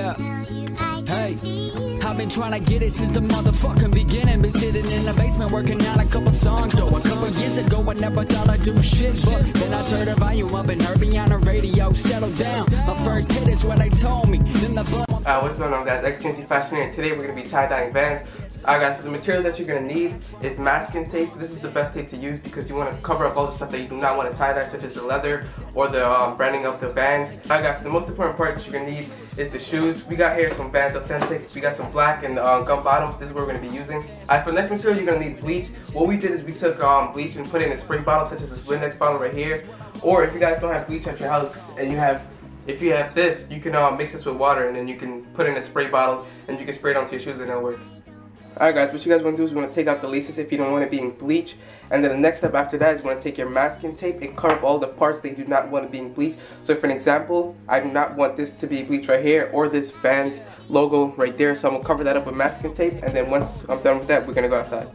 Hey, I've been trying to get it since the motherfucking beginning. Been sitting in the basement working on a couple songs though. A couple years ago, I never thought I'd do shit, but then I turned the volume up and heard me on the radio. Settle down. My first hit is what they told me. Then the. Uh, what's going on guys, XQNC Fashion and today we're going to be tie-dyeing Vans. Alright guys, for the materials that you're going to need is masking tape. This is the best tape to use because you want to cover up all the stuff that you do not want to tie-dye, such as the leather or the um, branding of the Vans. Alright guys, the most important part that you're going to need is the shoes. We got here some Vans Authentic. We got some black and uh, gum bottoms. This is what we're going to be using. Alright, for the next material, you're going to need bleach. What we did is we took um, bleach and put it in a spray bottle, such as this Windex bottle right here. Or if you guys don't have bleach at your house and you have if you have this, you can uh, mix this with water and then you can put in a spray bottle and you can spray it onto your shoes and it'll work. Alright guys, what you guys want to do is you want to take out the laces if you don't want it being bleached. And then the next step after that is you want to take your masking tape and cover up all the parts that you do not want to be bleached. So for an example, I do not want this to be bleached right here or this Vans logo right there. So I'm going to cover that up with masking tape and then once I'm done with that, we're going to go outside.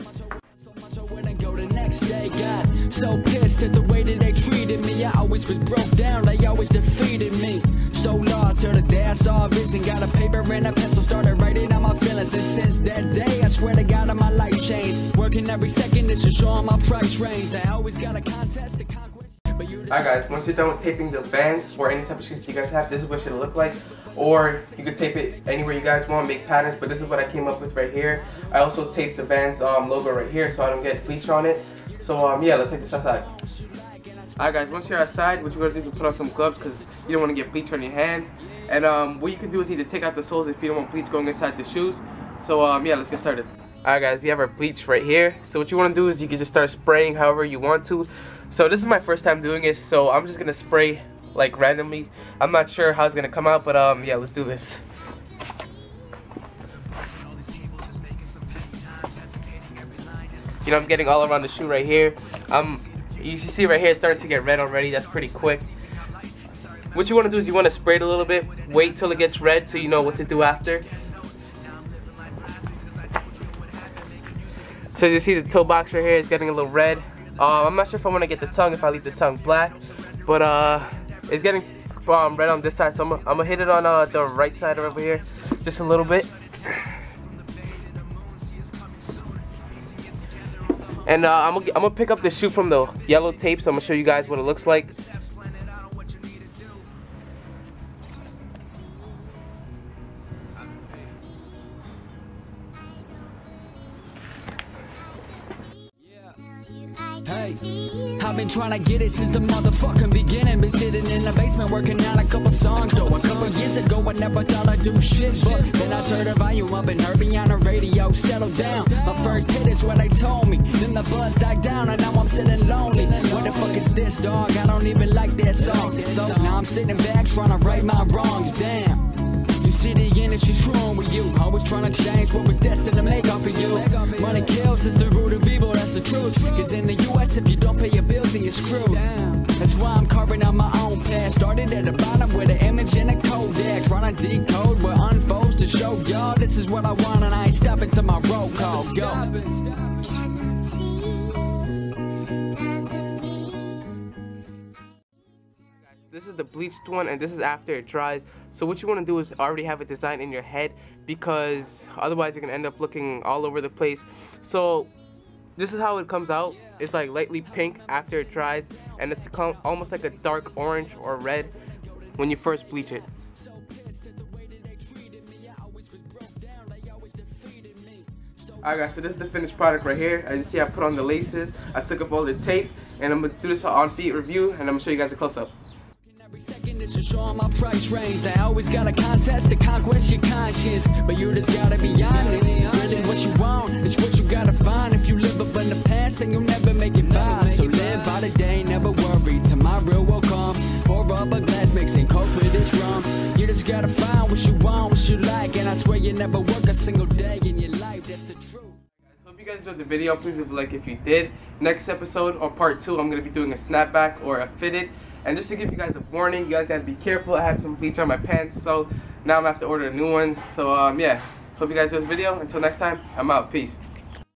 So pissed at the way that they treated me. I always was broke down, they always defeated me. So lost till the day I saw a vision. Got a paper and a pencil, started writing out my feelings. And since that day, I swear to God, my life changed. Working every second, it's just showing my price range. I always got a contest to conquest. Alright guys, once you're done with taping the Vans or any type of shoes you guys have, this is what it should look like. Or you could tape it anywhere you guys want, make patterns, but this is what I came up with right here. I also taped the Vans um, logo right here so I don't get bleach on it. So um, yeah, let's take this outside. Alright guys, once you're outside, what you're going to do is put on some gloves because you don't want to get bleach on your hands. And um, what you can do is either take out the soles if you don't want bleach going inside the shoes. So um, yeah, let's get started. Alright guys, we have our bleach right here. So what you want to do is you can just start spraying however you want to. So this is my first time doing it, so I'm just going to spray like randomly. I'm not sure how it's going to come out, but um, yeah, let's do this. You know, I'm getting all around the shoe right here. Um, you see right here, it's starting to get red already. That's pretty quick. What you want to do is you want to spray it a little bit. Wait till it gets red so you know what to do after. So you see the toe box right here is getting a little red. Uh, I'm not sure if I want to get the tongue, if I leave the tongue black. But uh, it's getting um, red on this side, so I'm, I'm gonna hit it on uh, the right side over here, just a little bit. And uh, I'm, gonna, I'm gonna pick up the shoe from the yellow tape, so I'm gonna show you guys what it looks like. Hey, I've been trying to get it since the motherfucking beginning. Been sitting in the basement working out a couple songs though. A couple years ago, I never thought I'd do shit, but then I turned the volume up and heard me on the radio. Settle down. My first hit is what they told me. Then the buzz died down and now I'm sitting lonely. What the fuck is this, dog? I don't even like that song. So now I'm sitting back trying to right my wrongs. Damn. You see the industry's wrong with you. Always trying to change what was destined to make off of you. Money screwed. That's why I'm carving out my own path. Started at the bottom with an image and a. Trying to decode what unfolds to show y'all this is what I want, and I ain't stopping till my roll call. Go. This is the bleached one and this is after it dries. So what you want to do is already have a design in your head because otherwise you're going to end up looking all over the place. So this is how it comes out. It's like lightly pink after it dries and it's almost like a dark orange or red when you first bleach it. Alright guys, so this is the finished product right here. As you see, I put on the laces, I took off all the tape, and I'm going to do this on feet review, and I'm going to show you guys a close-up. Every second it's just showing my price range. I always got a contest to conquest your conscience. But you just gotta be honest. Really what you want is what you gotta find. If you live up in the past, then you'll never make it by. So live by the day, never worry. Tomorrow will come. Pour up a glass, mixing coke with this rum. You just gotta find what you want, what you like. And I swear you never work a single day in your life. That's the truth. Hope you guys enjoyed the video. Please leave a like if you did. Next episode or part two, I'm gonna be doing a snapback or a fitted. And just to give you guys a warning, you guys gotta be careful. I have some bleach on my pants, so now I'm gonna have to order a new one. So um, yeah, hope you guys enjoyed the video. Until next time, I'm out. Peace.